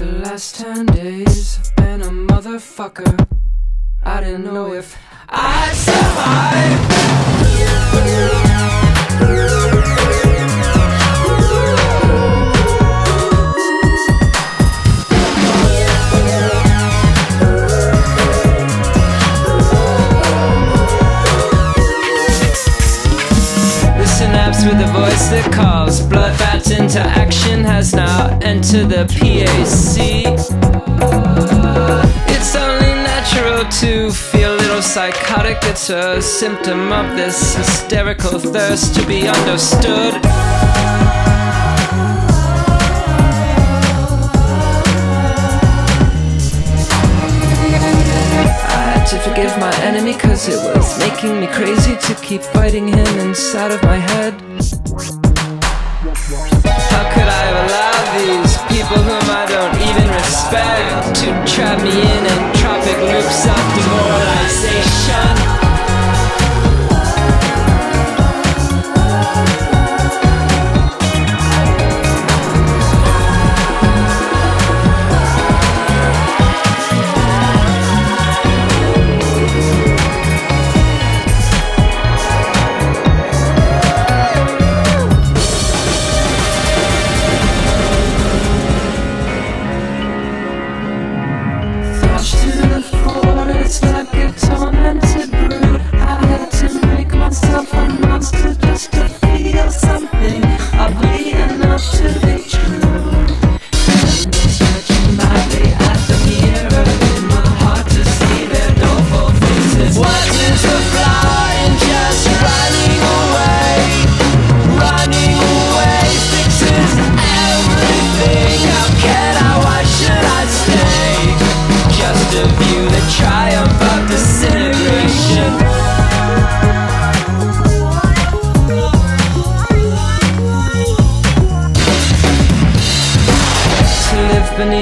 The last ten days have been a motherfucker. I didn't know if I'd survive. With a voice that calls blood into action has now entered the PAC. It's only natural to feel a little psychotic. It's a symptom of this hysterical thirst to be understood. I had to forgive my enemy cause it was making me crazy to keep fighting him inside of my head. Could I have allowed these people whom I don't even respect to trap me in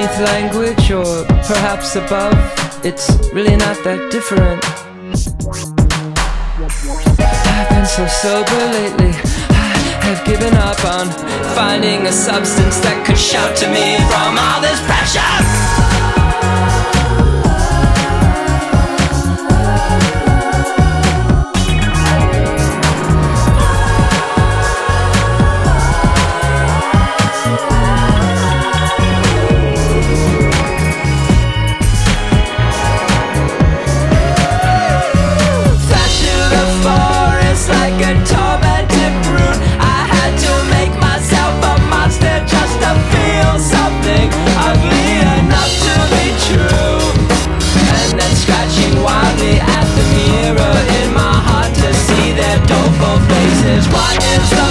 beneath language or perhaps above, it's really not that different. I've been so sober lately. I have given up on finding a substance that could shout to me faces. What is the